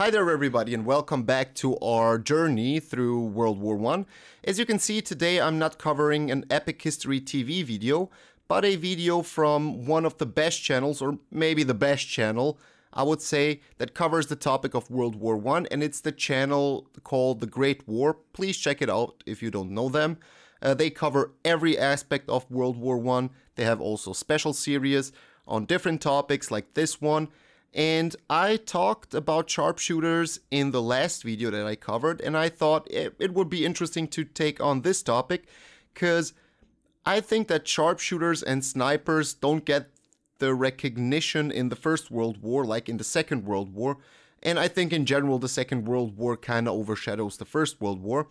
Hi there everybody and welcome back to our journey through World War One. As you can see today I'm not covering an Epic History TV video, but a video from one of the best channels, or maybe the best channel, I would say, that covers the topic of World War One, and it's the channel called The Great War. Please check it out if you don't know them. Uh, they cover every aspect of World War One. They have also special series on different topics like this one. And I talked about sharpshooters in the last video that I covered, and I thought it, it would be interesting to take on this topic because I think that sharpshooters and snipers don't get the recognition in the First World War like in the Second World War. And I think in general, the Second World War kind of overshadows the First World War.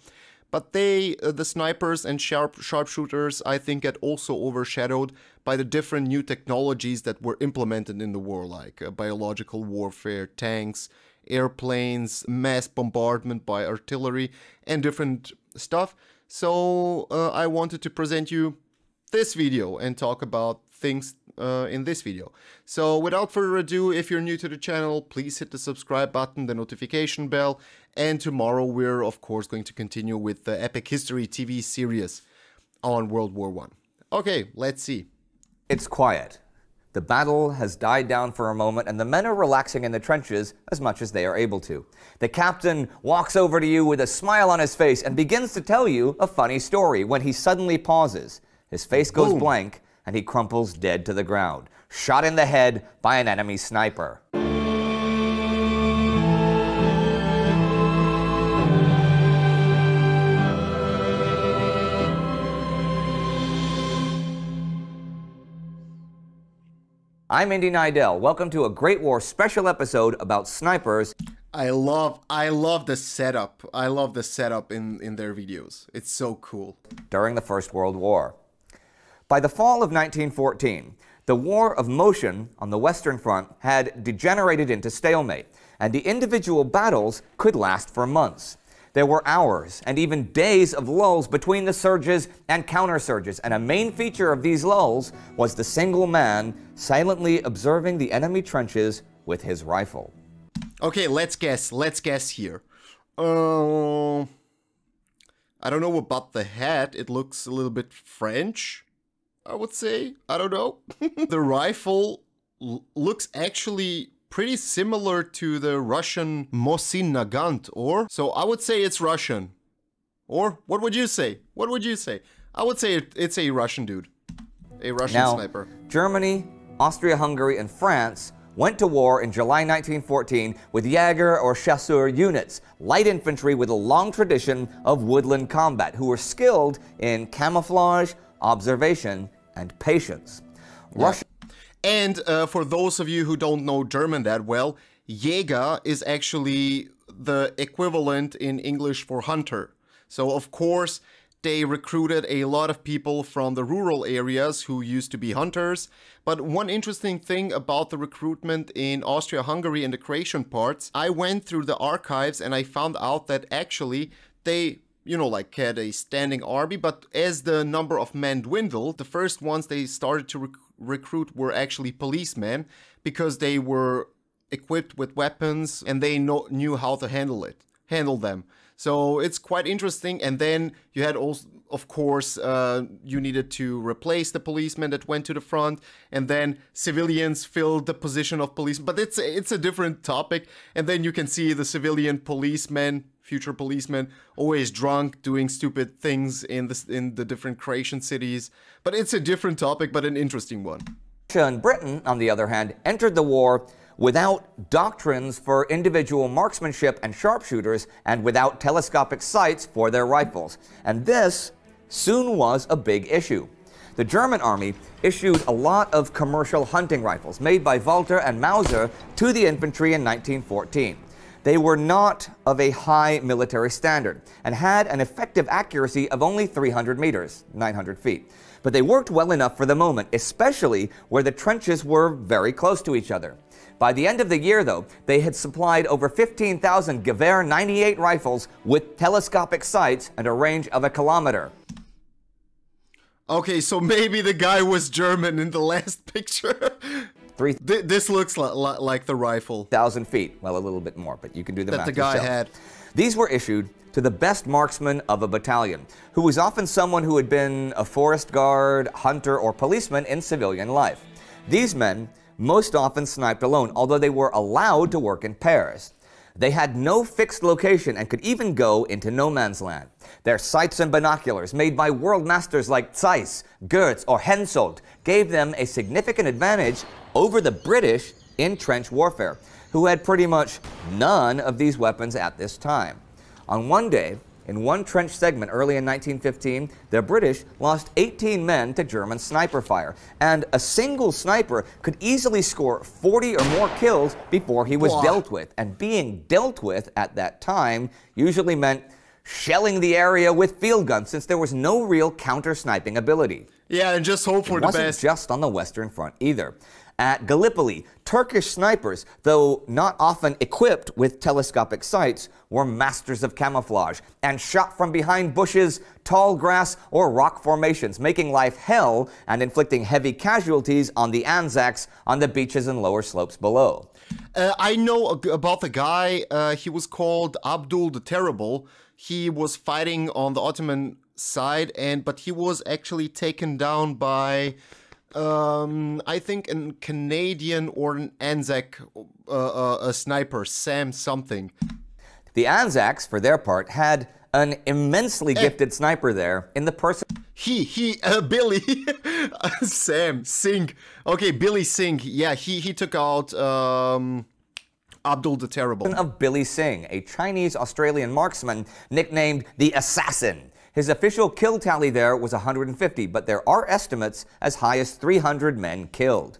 But they, uh, the snipers and sharp sharpshooters, I think get also overshadowed by the different new technologies that were implemented in the war, like uh, biological warfare, tanks, airplanes, mass bombardment by artillery, and different stuff. So uh, I wanted to present you this video and talk about things uh, in this video. So without further ado, if you're new to the channel, please hit the subscribe button, the notification bell, and tomorrow we're of course going to continue with the Epic History TV series on World War One. Okay, let's see. It's quiet. The battle has died down for a moment, and the men are relaxing in the trenches as much as they are able to. The captain walks over to you with a smile on his face and begins to tell you a funny story when he suddenly pauses. His face goes Boom. blank, and he crumples dead to the ground, shot in the head by an enemy sniper. I'm Indy Neidell. Welcome to a Great War special episode about snipers. I love I love the setup. I love the setup in in their videos. It's so cool. during the First World War. By the fall of 1914, the War of Motion on the Western Front had degenerated into stalemate, and the individual battles could last for months. There were hours and even days of lulls between the surges and counter-surges, and a main feature of these lulls was the single man silently observing the enemy trenches with his rifle. Okay, let's guess. Let's guess here. Uh, I don't know about the hat. It looks a little bit French. I would say. I don't know. the rifle looks actually pretty similar to the Russian Mosin Nagant, or so I would say it's Russian. Or what would you say? What would you say? I would say it, it's a Russian dude, a Russian Now, sniper. Germany, Austria-Hungary, and France went to war in July 1914 with Jaeger or Chasseur units, light infantry with a long tradition of woodland combat, who were skilled in camouflage, observation, and patience. Russia And uh, for those of you who don't know German that well, Jäger is actually the equivalent in English for hunter. So, of course, they recruited a lot of people from the rural areas who used to be hunters. But one interesting thing about the recruitment in Austria Hungary and the Croatian parts, I went through the archives and I found out that actually they you know, like had a standing army, but as the number of men dwindled, the first ones they started to rec- recruit were actually policemen because they were equipped with weapons and they know, knew how to handle it, handle them. So it's quite interesting. And then you had also, of course, uh, you needed to replace the policemen that went to the front, and then civilians filled the position of police. But it's it's a different topic. And then you can see the civilian policemen, future policemen, always drunk, doing stupid things in the in the different Croatian cities. But it's a different topic, but an interesting one. Britain, on the other hand, entered the war without doctrines for individual marksmanship and sharpshooters and without telescopic sights for their rifles. And this soon was a big issue. The German army issued a lot of commercial hunting rifles made by Walther and Mauser to the infantry in 1914. They were not of a high military standard and had an effective accuracy of only 300 meters, 900 feet. But they worked well enough for the moment, especially where the trenches were very close to each other. By the end of the year, though, they had supplied over 15,000 Gewehr 98 rifles with telescopic sights and a range of a kilometer. Okay, so maybe the guy was German in the last picture. 3,000 Th- this looks li- li- like the rifle Thousand feet. Well, a little bit more, but you can do the that math the guy yourself. had. These were issued to the best marksman of a battalion, who was often someone who had been a forest guard, hunter, or policeman in civilian life. These men most often sniped alone, although they were allowed to work in pairs. They had no fixed location and could even go into no man's land. Their sights and binoculars, made by world masters like Zeiss, Goerz, or Hensoldt, gave them a significant advantage over the British in trench warfare, who had pretty much none of these weapons at this time. On one day, in one trench segment early in 1915, the British lost 18 men to German sniper fire, and a single sniper could easily score 40 or more kills before he was dealt with. And being dealt with at that time usually meant shelling the area with field guns since there was no real counter sniping ability Yeah, and just hope for the wasn't best. just on the Western Front either. At Gallipoli, Turkish snipers, though not often equipped with telescopic sights, were masters of camouflage and shot from behind bushes, tall grass, or rock formations, making life hell and inflicting heavy casualties on the Anzacs on the beaches and lower slopes below. Uh, I know about the guy. Uh, he was called Abdul the Terrible. He was fighting on the Ottoman side, and but he was actually taken down by, um, I think, a Canadian or an Anzac, uh, uh, a sniper, Sam something. The Anzacs, for their part, had an immensely Eh. gifted sniper there in the person He, he, uh, Billy, Sam, Sing. Okay, Billy Sing. Yeah, he he took out um, Abdul the Terrible. of Billy Sing, a Chinese Australian marksman nicknamed the Assassin. His official kill tally there was 150, but there are estimates as high as 300 men killed.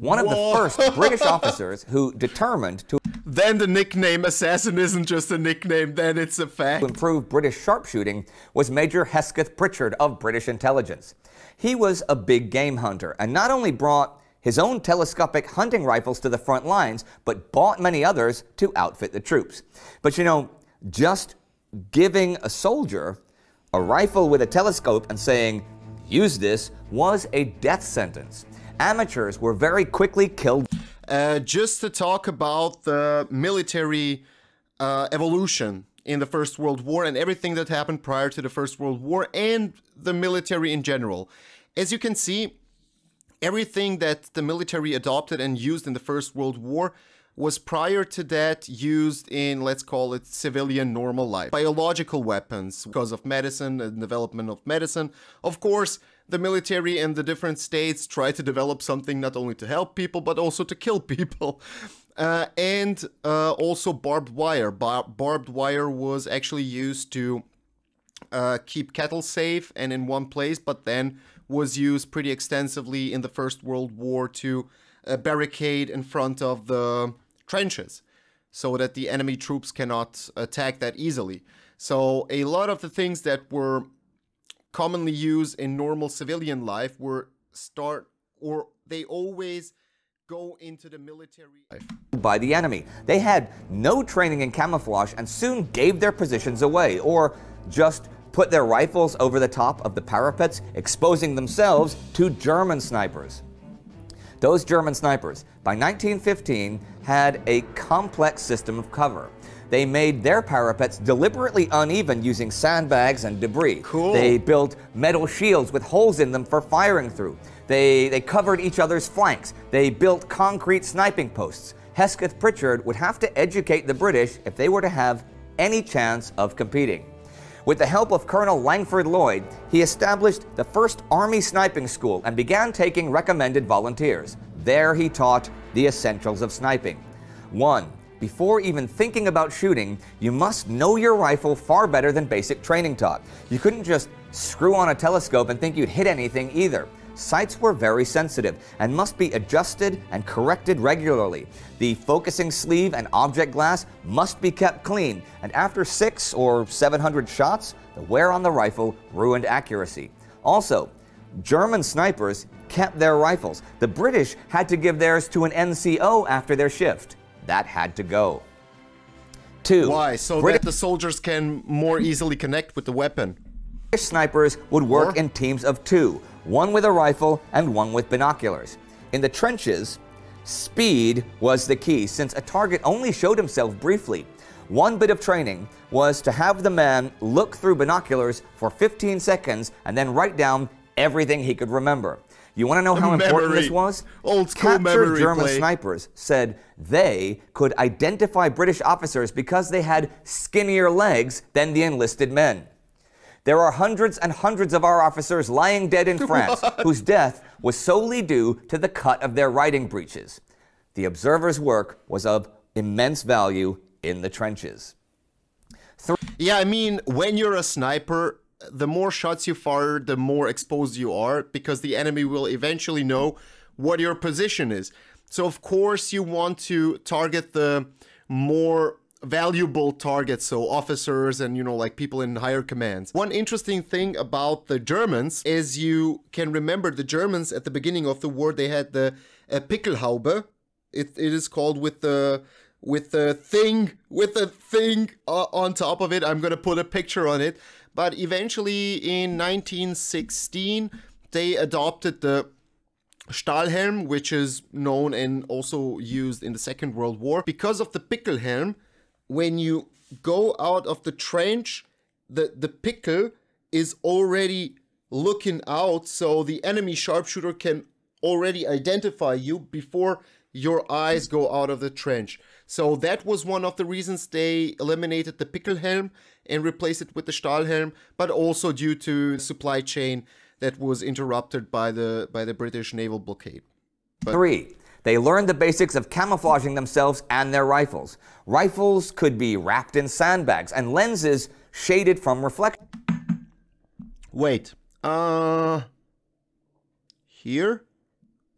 One of the first British officers who determined to Then the nickname Assassin isn't just a nickname, then it's a fact. To improve British sharpshooting was Major Hesketh Prichard of British intelligence. He was a big game hunter and not only brought his own telescopic hunting rifles to the front lines, but bought many others to outfit the troops. But you know, just giving a soldier a rifle with a telescope and saying, use this, was a death sentence. Amateurs were very quickly killed Uh, just to talk about the military uh, evolution in the First World War and everything that happened prior to the First World War and the military in general. As you can see, everything that the military adopted and used in the First World War was prior to that used in, let's call it, civilian normal life. Biological weapons, because of medicine and development of medicine. Of course, the military and the different states tried to develop something not only to help people, but also to kill people. Uh, and uh, also barbed wire. Bar- barbed wire was actually used to uh, keep cattle safe and in one place, but then was used pretty extensively in the First World War to uh, barricade in front of the trenches so that the enemy troops cannot attack that easily. So, a lot of the things that were commonly used in normal civilian life were start or they always go into the military by the enemy. They had no training in camouflage and soon gave their positions away, or just put their rifles over the top of the parapets, exposing themselves to German snipers. Those German snipers, by 1915, had a complex system of cover. They made their parapets deliberately uneven using sandbags and debris. Cool. They built metal shields with holes in them for firing through. They, they covered each other's flanks. They built concrete sniping posts. Hesketh Prichard would have to educate the British if they were to have any chance of competing. With the help of Colonel Langford Lloyd, he established the first Army sniping school and began taking recommended volunteers. There he taught the essentials of sniping. 1. Before even thinking about shooting, you must know your rifle far better than basic training taught. You couldn't just screw on a telescope and think you'd hit anything either. Sights were very sensitive and must be adjusted and corrected regularly. The focusing sleeve and object glass must be kept clean, and after six or 700 shots, the wear on the rifle ruined accuracy. Also, German snipers kept their rifles. The British had to give theirs to an NCO after their shift. That had to go. Two. Why? So British that the soldiers can more easily connect with the weapon. British snipers would work Or- in teams of two, one with a rifle and one with binoculars. In the trenches, Speed was the key since a target only showed himself briefly. One bit of training was to have the man look through binoculars for 15 seconds and then write down everything he could remember. You want to know how Memory. important this was? Old school Captured memory German play. snipers said they could identify British officers because they had skinnier legs than the enlisted men. There are hundreds and hundreds of our officers lying dead in France whose death was solely due to the cut of their riding breeches. The observer's work was of immense value in the trenches. Yeah, I mean, when you're a sniper, the more shots you fire, the more exposed you are because the enemy will eventually know what your position is. So, of course, you want to target the more valuable targets, so officers and, you know, like people in higher commands. One interesting thing about the Germans is you can remember the Germans at the beginning of the war, they had the uh, Pickelhaube. It, it is called with the with the thing with the thing uh, on top of it i'm gonna put a picture on it but eventually in 1916 they adopted the Stahlhelm, which is known and also used in the Second World War. Because of the Pickelhelm, when you go out of the trench, the, the pickle is already looking out, so the enemy sharpshooter can already identify you before your eyes go out of the trench. So that was one of the reasons they eliminated the pickle helm and replaced it with the Stahlhelm, but also due to supply chain that was interrupted by the by the British naval blockade. Three, they learned the basics of camouflaging themselves and their rifles. Rifles could be wrapped in sandbags and lenses shaded from reflection. Wait. Uh here?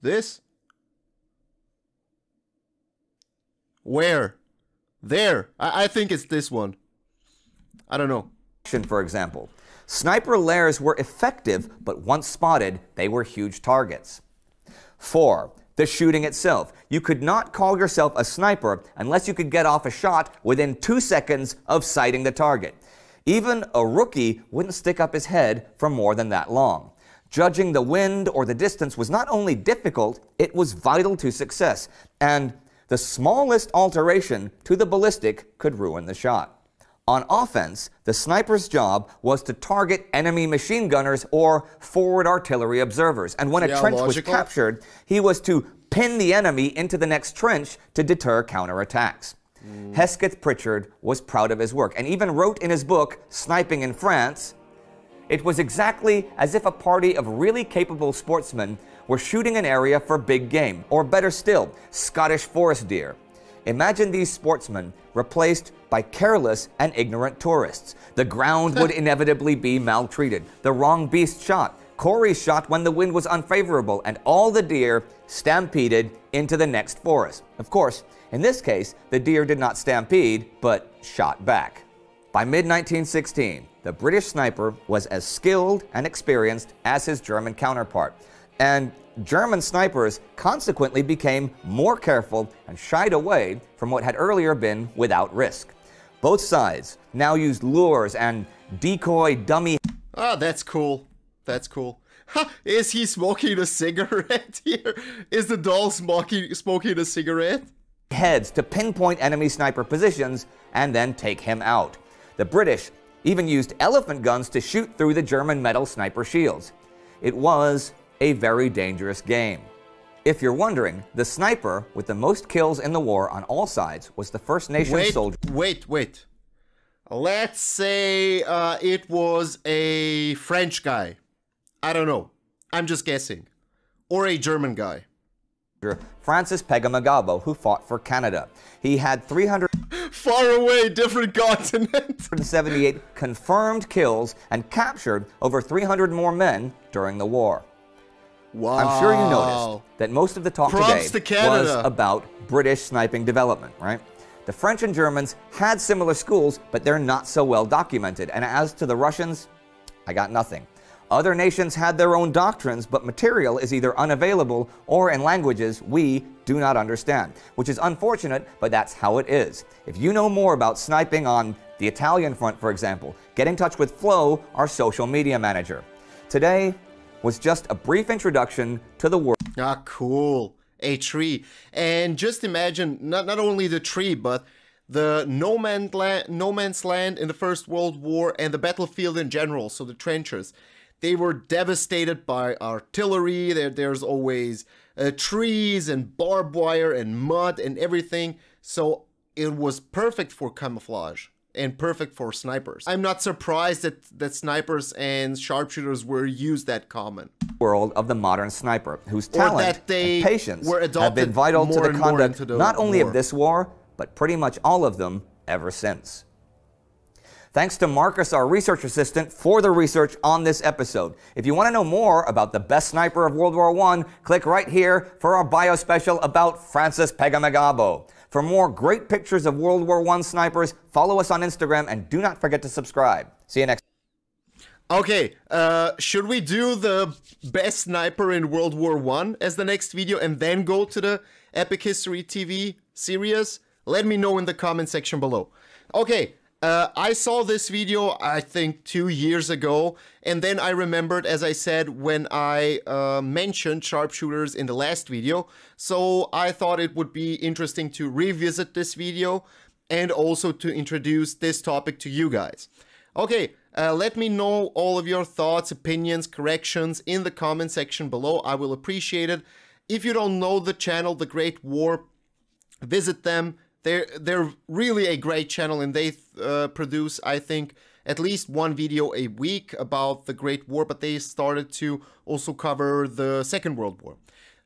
This? Where? There. I, I think it's this one. I don't know. for example. Sniper lairs were effective, but once spotted, they were huge targets. 4. The shooting itself. You could not call yourself a sniper unless you could get off a shot within two seconds of sighting the target. Even a rookie wouldn't stick up his head for more than that long. Judging the wind or the distance was not only difficult, it was vital to success, and the smallest alteration to the ballistic could ruin the shot. On offense, the sniper's job was to target enemy machine gunners or forward artillery observers. And when a Yeah, trench logical. was captured, he was to pin the enemy into the next trench to deter counterattacks. Hmm. Hesketh Prichard was proud of his work and even wrote in his book, Sniping in France, it was exactly as if a party of really capable sportsmen were shooting an area for big game, or better still, Scottish forest deer. Imagine these sportsmen replaced by careless and ignorant tourists. The ground would inevitably be maltreated, the wrong beast shot, Corey shot when the wind was unfavorable, and all the deer stampeded into the next forest. Of course, in this case, the deer did not stampede, but shot back. By mid 1916, the British sniper was as skilled and experienced as his German counterpart, and German snipers consequently became more careful and shied away from what had earlier been without risk. Both sides now used lures and decoy dummy Ah, that's cool. That's cool. Ha, is he smoking a cigarette here? Is the doll smoking smoking a cigarette? heads to pinpoint enemy sniper positions and then take him out. The British even used elephant guns to shoot through the German metal sniper shields. It was a very dangerous game. If you're wondering, the sniper with the most kills in the war on all sides was the First Nation Wait, soldier wait, wait. Let's say uh, it was a French guy. I don't know. I'm just guessing. Or a German guy. Francis Pegahmagabow, who fought for Canada. He had 300. Far away, different continent. confirmed kills and captured over 300 more men during the war. Wow. I'm sure you noticed that most of the talk Props today to was about British sniping development, right? The French and Germans had similar schools, but they're not so well documented. And as to the Russians, I got nothing. Other nations had their own doctrines, but material is either unavailable or in languages we do not understand, which is unfortunate, but that's how it is. If you know more about sniping on the Italian front, for example, get in touch with Flo, our social media manager. Today was just a brief introduction to the world. Ah, cool. a tree. And just imagine not, not only the tree, but the no, man land, no man's land in the First World War and the battlefield in general, so the trenches. They were devastated by artillery. There, there's always uh, trees and barbed wire and mud and everything. So it was perfect for camouflage and perfect for snipers. I'm not surprised that, that snipers and sharpshooters were used that common. World of the modern sniper, whose talent and patience have been vital to the conduct the not only war. of this war, but pretty much all of them ever since. Thanks to Marcus, our research assistant, for the research on this episode. If you want to know more about the best sniper of World War I, click right here for our bio special about Francis Pegahmagabow. For more great pictures of World War I snipers, follow us on Instagram and do not forget to subscribe. See you next Okay, uh, should we do the best sniper in World War One as the next video and then go to the Epic History TV series? Let me know in the comment section below. Okay, uh, I saw this video, I think, two years ago, and then I remembered, as I said, when I uh, mentioned sharpshooters in the last video, so I thought it would be interesting to revisit this video and also to introduce this topic to you guys. Okay, uh, let me know all of your thoughts, opinions, corrections in the comment section below. I will appreciate it. If you don't know the channel, The Great War, visit them they're they're really a great channel, and they uh, produce, I think, at least one video a week about the Great War. But they started to also cover the Second World War.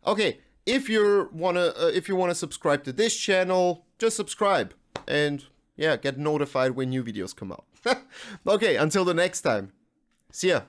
Okay, if you wanna uh, if you wanna subscribe to this channel, just subscribe and yeah, get notified when new videos come out. okay, until the next time. See ya.